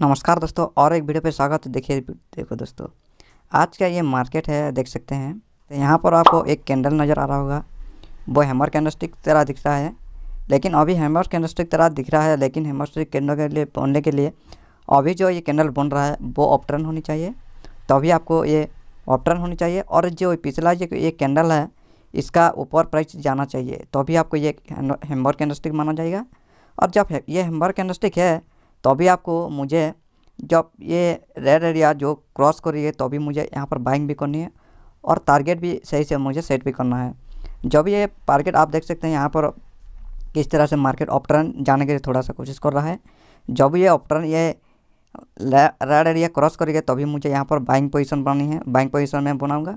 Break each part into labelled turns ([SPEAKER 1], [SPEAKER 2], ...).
[SPEAKER 1] नमस्कार दोस्तों, और एक वीडियो पे स्वागत। है देखिए, देखो दोस्तों, आज का ये मार्केट है, देख सकते हैं। तो यहाँ पर आपको एक कैंडल नज़र आ रहा होगा। वो हैमर कैंडलस्टिक तरह दिख रहा है, लेकिन अभी हैमर कैंडलस्टिक तरह दिख रहा है, लेकिन हैमर स्टिक कैंडल के लिए, बनने के लिए, अभी जो ये कैंडल बन रहा है, वो ऑपटर्न होनी चाहिए। तभी आपको ये ऑपटर्न होनी चाहिए, और जो पिछला जो ये कैंडल है, इसका ऊपर प्राइस जाना चाहिए। तभी आपको ये हैमर कैंडलस्टिक माना जाएगा। और जब ये हैमर कैंडलस्टिक है तो अभी आपको मुझे जब ये रेड एरिया जो क्रॉस कर रही है तो अभी मुझे यहाँ पर बाइंग भी करनी है और टारगेट भी सही से मुझे सेट भी करना है। जब ये टारगेट आप देख सकते हैं, यहाँ पर किस तरह से मार्केट ऑपटर्न जाने के लिए थोड़ा सा कोशिश कर रहा है। जब ये ऑपटर्न ये रेड एरिया क्रॉस करेगा तभी मुझे यहाँ पर बाइंग पोजीशन बनानी है। बाइंग पोजीशन में बनाऊँगा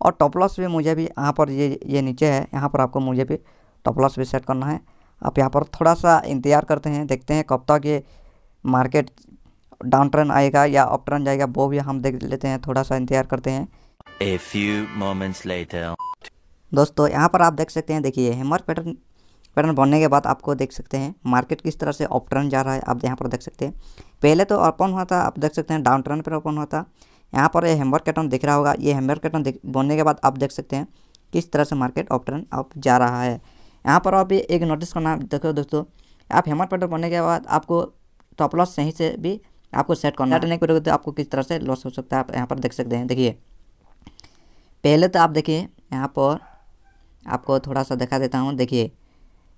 [SPEAKER 1] और टॉप लॉस भी मुझे भी यहाँ पर ये ये नीचे है, यहाँ पर आपको मुझे भी टॉप लॉस भी सेट करना है। आप यहाँ पर थोड़ा सा इंतज़ार करते हैं, देखते हैं कब तक ये मार्केट डाउन ट्रेन आएगा या अप ट्रेन जाएगा वो भी हम देख लेते हैं थोड़ा सा इंतज़ार करते हैं।
[SPEAKER 2] A few moments later.
[SPEAKER 1] दोस्तों यहाँ पर आप देख सकते हैं देखिए हेमर पैटर्न पैटर्न बनने के बाद आपको देख सकते हैं मार्केट किस तरह से अप ट्रेन जा रहा है आप यहाँ पर देख सकते हैं। पहले तो ओपन हुआ था आप देख सकते हैं डाउन ट्रेन पर ओपन हुआ था। यहाँ पर ये हेमर पैटर्न दिख रहा होगा ये हेमर पैटर्न बनने के बाद आप देख सकते हैं किस तरह से मार्केट अप ट्रेन अब जा रहा है। यहाँ पर अभी एक नोटिस करना देखो दोस्तों आप हेमर पैटर्न बनने के बाद आपको टॉप लॉस सही से भी आपको सेट करना है। नहीं करोगे तो आपको किस तरह से लॉस हो सकता है आप यहाँ पर देख सकते हैं। देखिए पहले तो आप देखिए यहाँ पर आपको थोड़ा सा दिखा देता हूँ। देखिए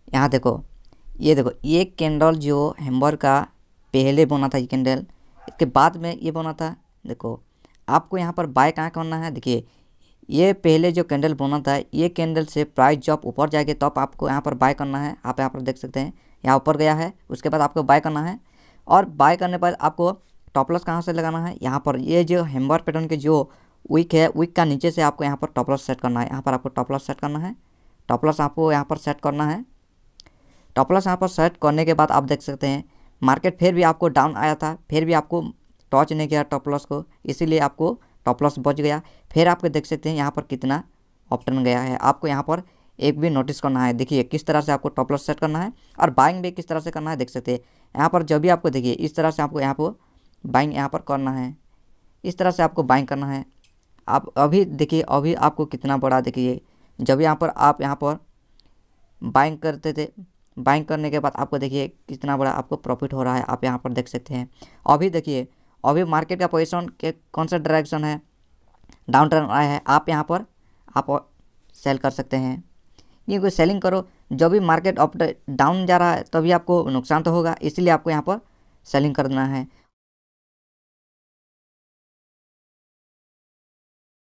[SPEAKER 1] यहाँ देखो ये देखो ये कैंडल जो हेम्बर का पहले बना था ये कैंडल इसके बाद में ये बना था। देखो आपको यहाँ पर बाय कहाँ करना है? देखिए ये पहले जो कैंडल बना था ये कैंडल से प्राइस जब ऊपर जाएगी तब तो आपको यहाँ पर बाय करना है। आप यहाँ पर देख सकते हैं यहाँ ऊपर गया है उसके बाद आपको बाय करना है। और बाय करने पर आपको टॉपलस कहाँ से लगाना है? यहाँ पर ये जो हेम्बर पैटर्न के जो विक है वीक का नीचे से आपको यहाँ पर टॉपलस सेट करना है। यहाँ पर आपको टॉपलस सेट करना है। टॉपलस आपको यहाँ पर सेट करना है। टॉपलस यहाँ पर सेट करने के बाद आप देख सकते हैं मार्केट फिर भी आपको डाउन आया था, फिर भी आपको टॉच नहीं किया टॉपलस को, इसीलिए आपको टॉपलस बच गया। फिर आपको देख सकते हैं यहाँ पर कितना ऑप्टन गया है। आपको यहाँ पर एक भी नोटिस करना है। देखिए, किस तरह से आपको टॉप लॉस सेट करना है और बाइंग भी किस तरह से करना है, देख सकते हैं। यहाँ पर जब भी आपको, देखिए, इस तरह से आपको यहाँ पर बाइंग यहाँ पर करना है। इस तरह से आपको बाइंग करना है। आप अभी, देखिए, अभी आपको कितना बड़ा, देखिए, जब यहाँ पर आप यहाँ पर बाइंग करते थे, बाइंग करने के बाद आपको, देखिए, कितना बड़ा आपको प्रॉफिट हो रहा है, आप यहाँ पर देख सकते हैं। अभी, देखिए, अभी मार्केट का पोजिशन के कौन सा डायरेक्शन है, डाउन टर्न आया है, आप यहाँ पर, आप सेल कर सकते हैं। क्योंकि सेलिंग करो। जब भी मार्केट अप डाउन जा रहा है, तभी आपको नुकसान तो होगा। इसलिए आपको यहाँ पर सेलिंग करना है।